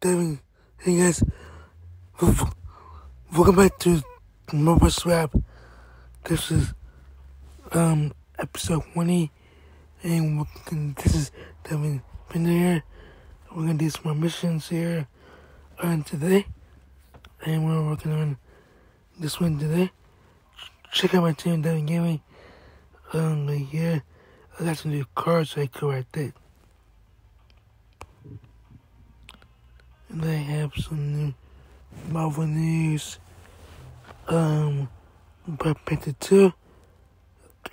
Devin, hey guys, welcome back to Marvel Snap. This is um episode 20, and this is Devin Pender here. We're gonna do some more missions here on today, and we're working on this one today. Check out my team, Devin Gaming. Um, yeah, I got some new cards I could write that. And they have some new Marvel news, um, Black Panther 2,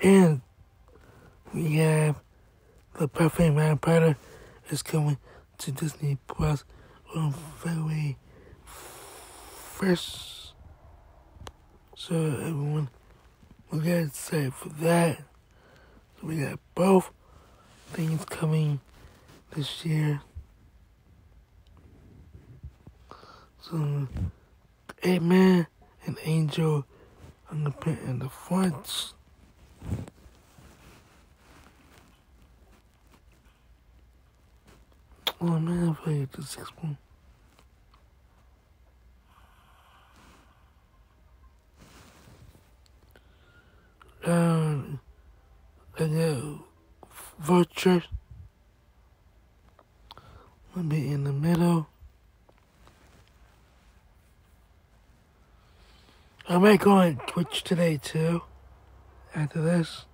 and we have the Perfect Man Potter is coming to Disney Plus on February 1st. So everyone, we got excited for that. So we got both things coming this year. So, Ant-Man and Angel on the pin in the front. Oh man, I played the six one. Um, I got Vulture. Maybe in the middle. I might go on Twitch today too. After this.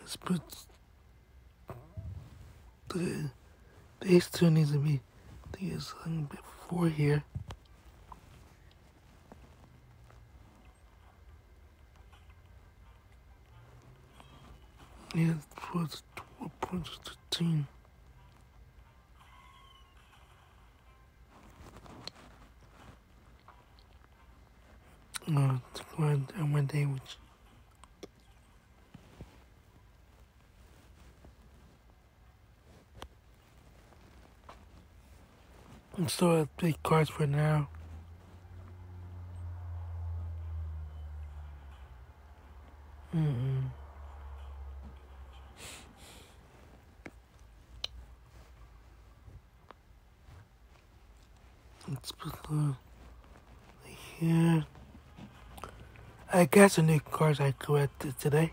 Let's put the these two needs to be these a bit before here. Yeah, towards 12.15. uh, one, one day I'm still at big cards for now. I got some new cars I collected today.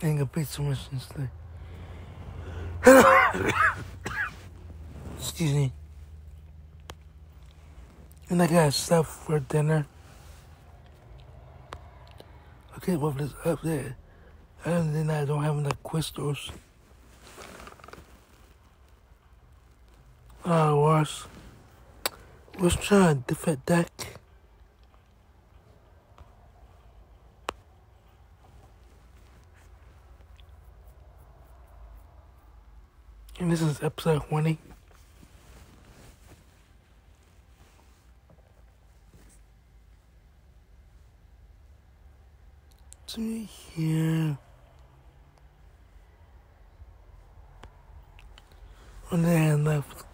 And complete some missions today. Excuse me. And I got stuff for dinner. Okay, well, this up there. Other than that, I don't have enough crystals. Uh, oh, was. Let's try a different deck. And this is episode 20. To here. And then left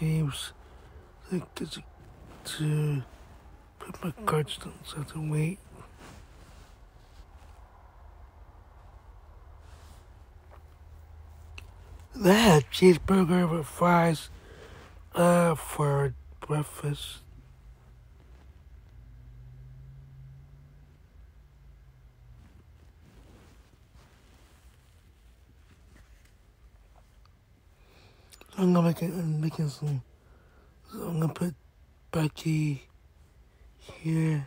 games like to, to put my cards down so I have to wait. They had cheeseburger with fries uh, for breakfast. I'm gonna make it, I'm making some, so I'm gonna put Becky here.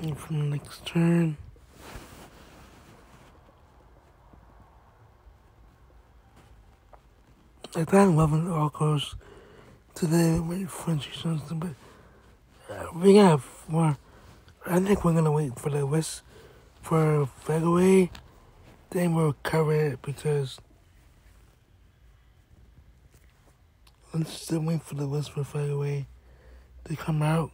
And from next turn. I thought I'm loving the oracles today with French or something, but uh, we have more. I think we're gonna wait for the West for February. Then we'll cover it because let's still wait for the West for February to come out.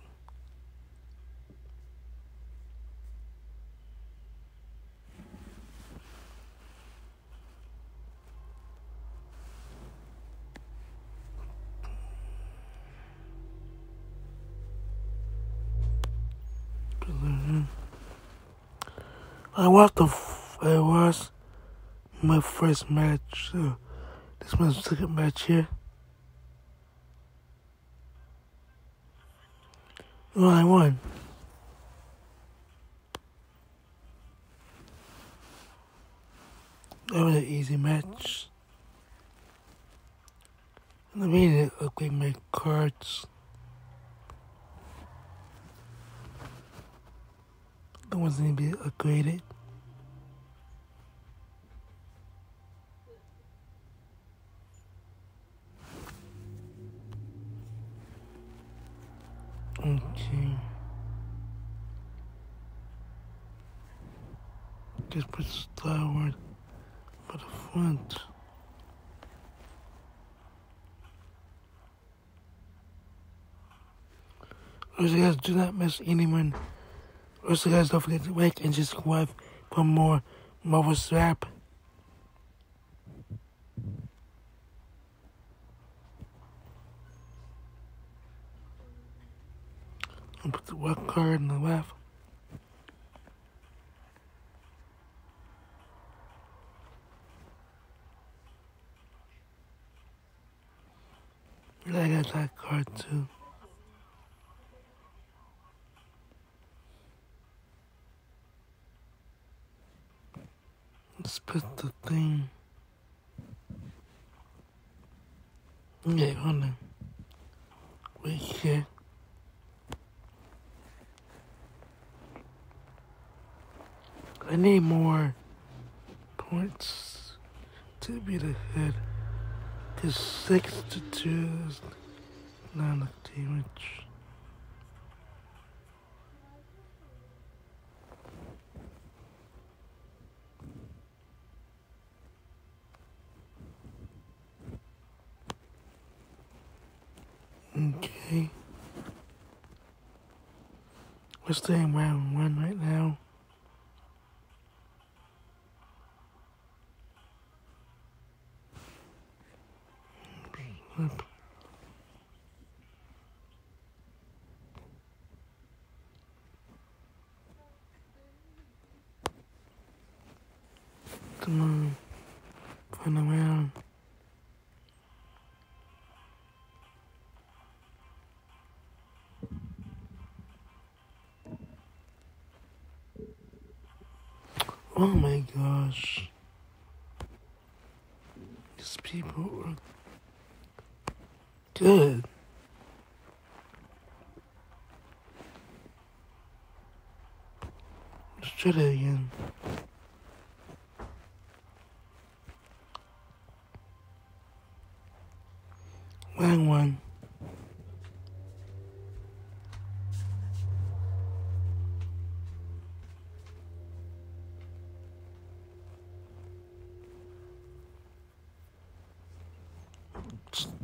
I watched the. F- I watched my first match. Uh, this is my second match here. Well, I won. That was an easy match. I made it look like my cards. That wasn't even upgraded. Okay. Just put Star Wars for the front. Also, guys, do not miss anyone. Also, guys, don't forget to like and subscribe for more Marvel Snap. And put the one card in the left. I got that card too. Let's put the thing. Okay, hold on. Wait here. I need more points to be the head. Cause six to two is not enough damage. Okay. We're staying round one right now. Come on. Fun around. Oh my gosh. These people are good. Let's try that again. Wrong one.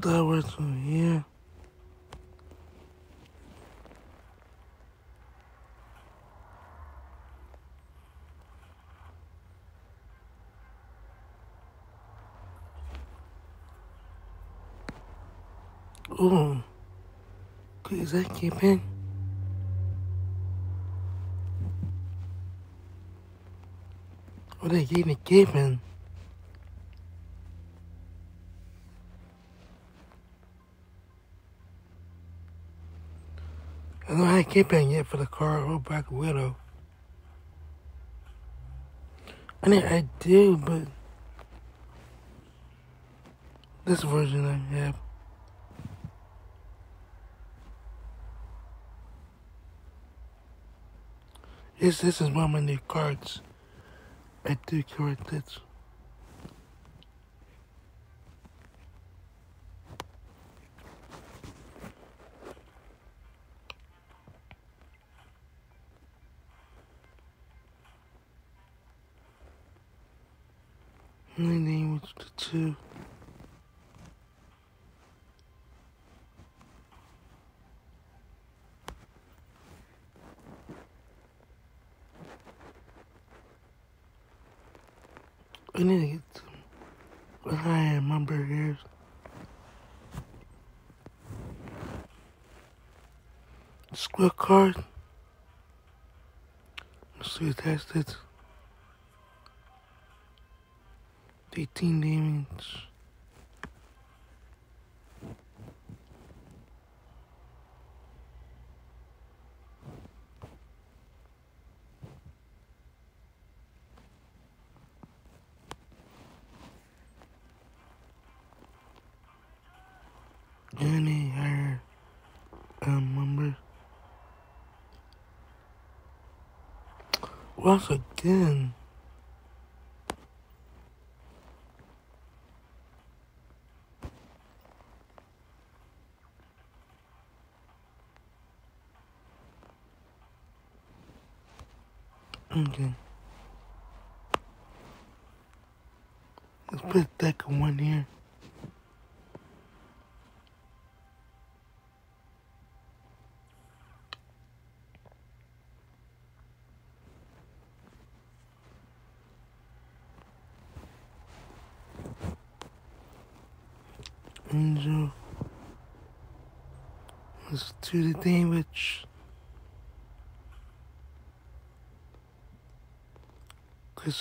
Wars from here. Oh, is that keeping? Are they me keeping. Keeping yet for the car or Black Widow. I mean, I do, but this version I have. Yes, this is one of my new cards. I do correct this. My name two. I need to get some high number here. Square card. Let's see attached it. 18 damage. Any higher um, number. Once again. Okay. Let's put that one here.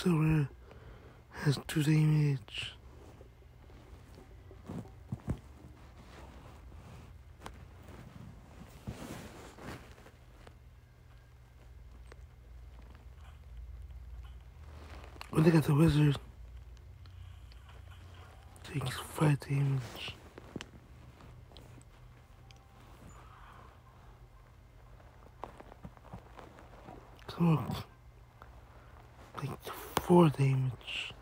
sorcerer has two damage. When they got the wizard, takes five damage. Come on. 4 damage.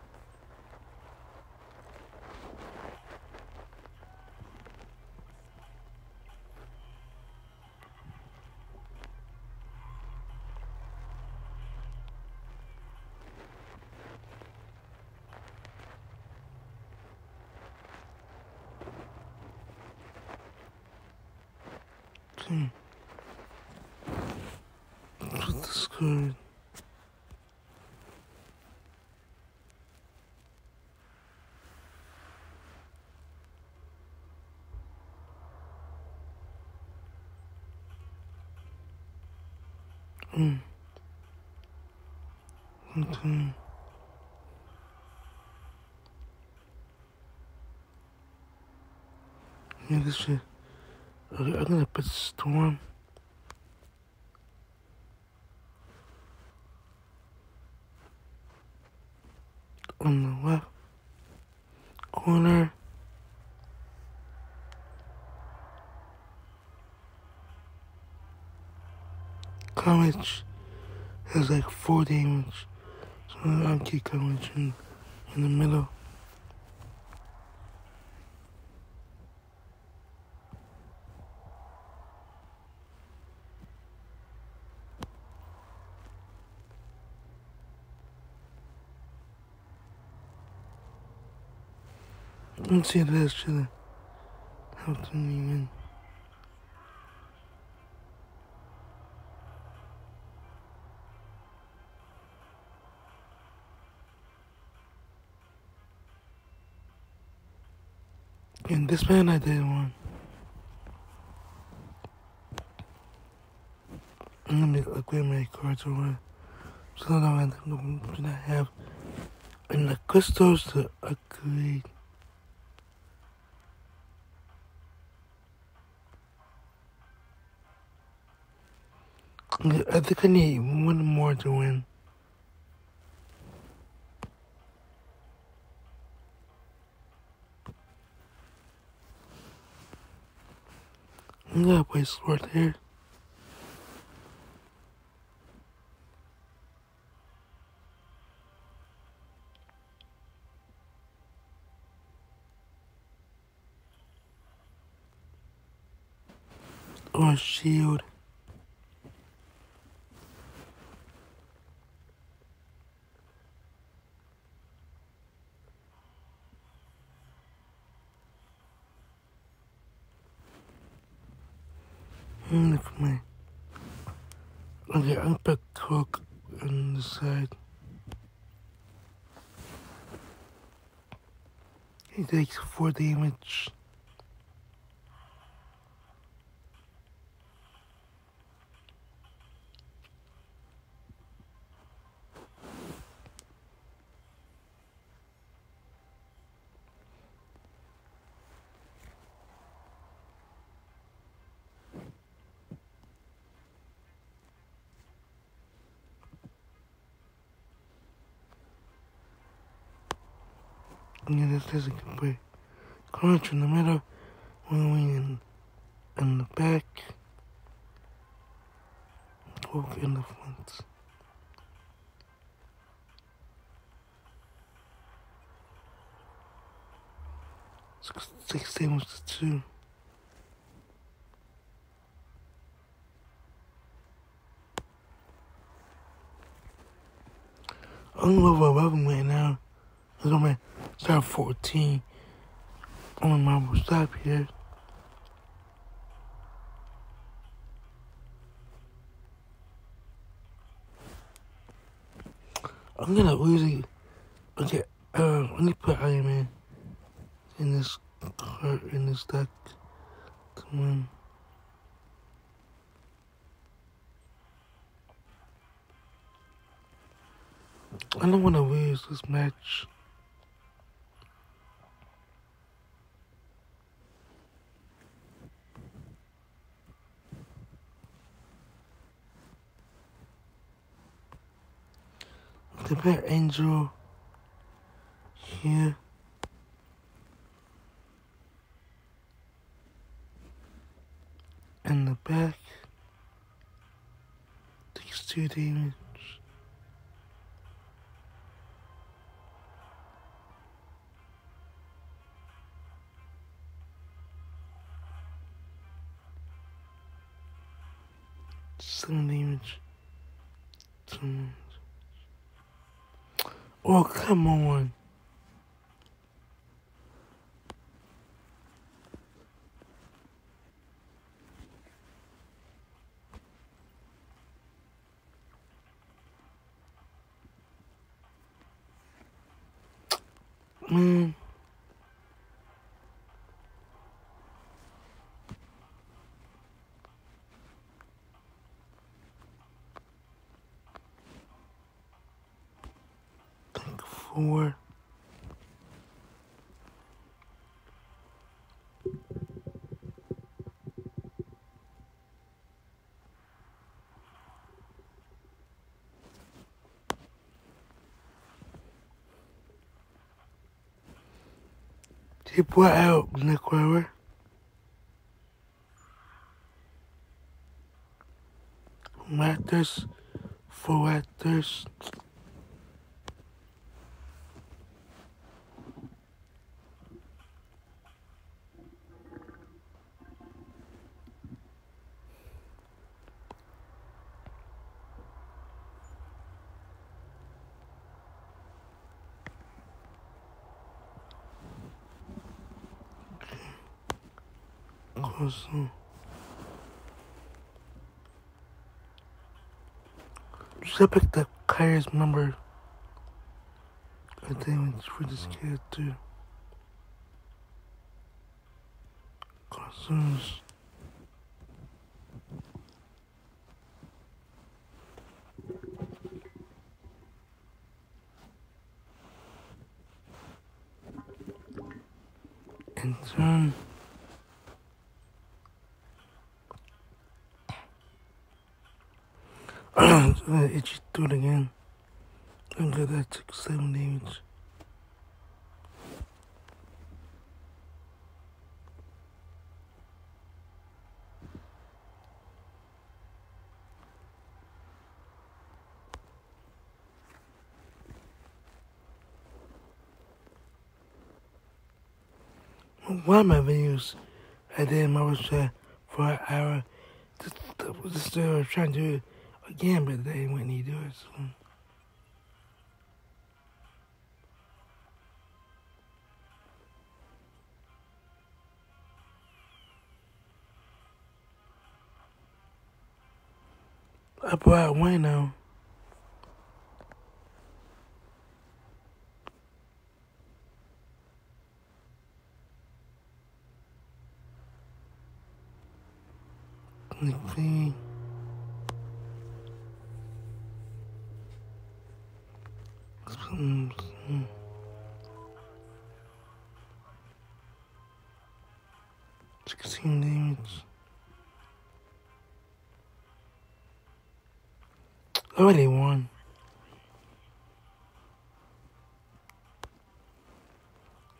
Hmm. Put the card. Yeah, this shit. Okay, I'm gonna put storm. On the left corner. Comet has like four damage. So I'll keep Comet in, in the middle. Let's see this should help me win. In this man, I did one. I'm gonna upgrade my cards what. So that I do not have the crystals to upgrade. I think I need one more to win. I'm gonna play sword here. Or shield. Look at me. Okay, I'll put cook on the side. He takes four damage. This doesn't compare. Crunch in the middle, one wing in, in the back, poke in the front. Six, was the two. I'm over 11 right now. I'm gonna start 14 on my stop here. I'm gonna really okay. Uh, let me put Iron Man in this cart in this deck. Come on. I don't want to lose this match. The Bat Angel here. In the back, takes two damage. Seven damage. Two. Oh, come on. Man. Four. He out Nick Weber. Four actors. Awesome. Should uh, pick the Kai's number? I think it's for this kid too. Costumes. And turn. Uh, do it again. Look at that, took seven damage. One of my videos I did my website for an hour. Just, just uh, trying to again, but they wouldn't to do it. So. I one now. McPhee. Mm, mm. Sixteen damage. Already won.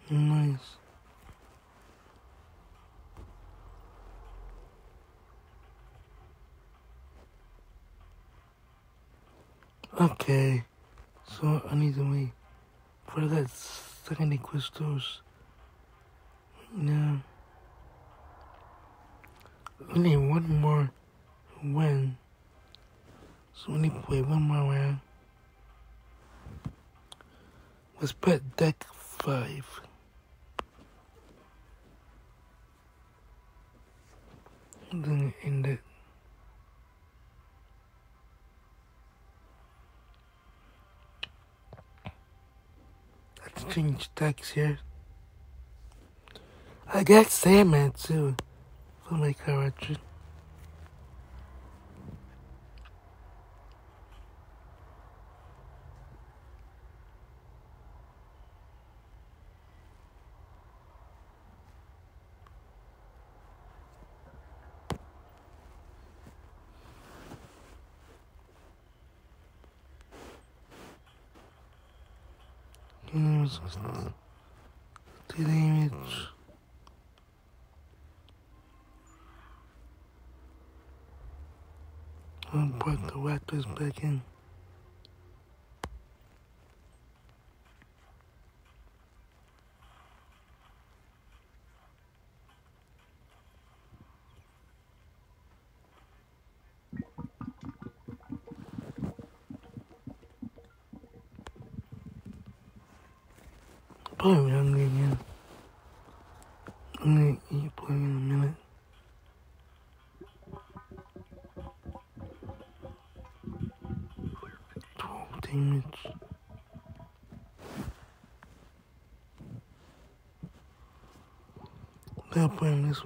Nice. Okay, so I need to wait for that second crystals. Now, we need one more win. So we need to play one more round. Let's put deck five. And then end it. Decks here. I got Sandman too for my character. Use the image. I'll put the raptors back in. Probably hungry again. I'm gonna eat probably in a minute. Twelve damage. They're playing this.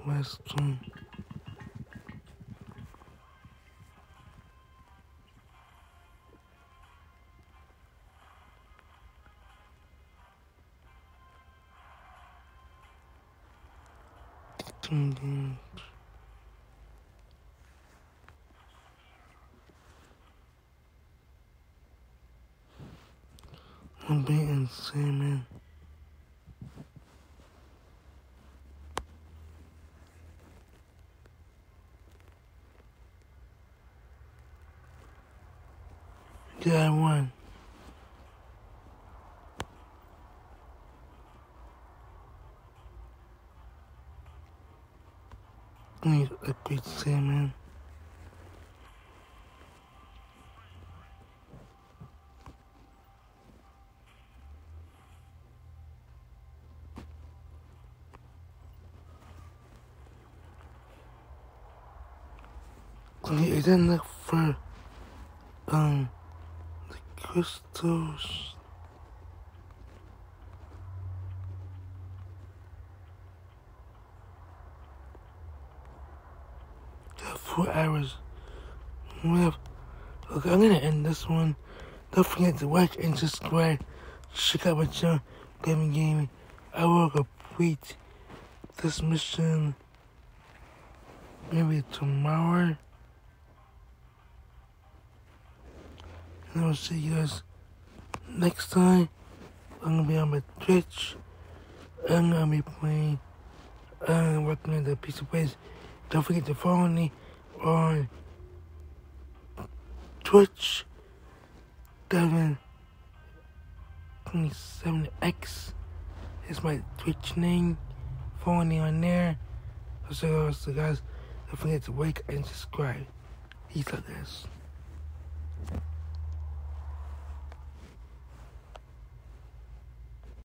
Need a salmon. Okay, I didn't look for um the crystals. Got four hours. Okay, I'm gonna end this one. Don't forget to watch and subscribe. Check out my channel, Gaming Gaming. I will complete this mission maybe tomorrow. And I'll see you guys next time. I'm gonna be on my Twitch. I'm gonna be playing uh, and working at the piece of place. Don't forget to follow me on Twitch. Devin 27X is my Twitch name. Follow me on there. So, guys, don't forget to like and subscribe. Peace out, guys.